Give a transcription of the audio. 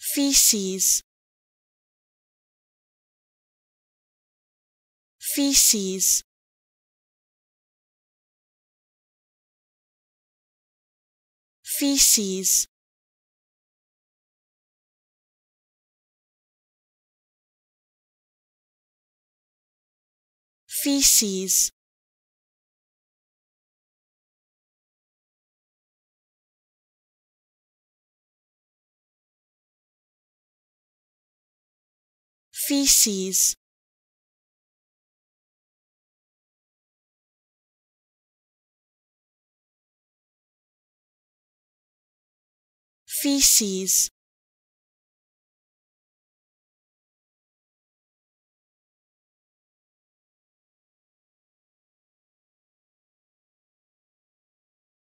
feces. Feces. Feces. Feces feces feces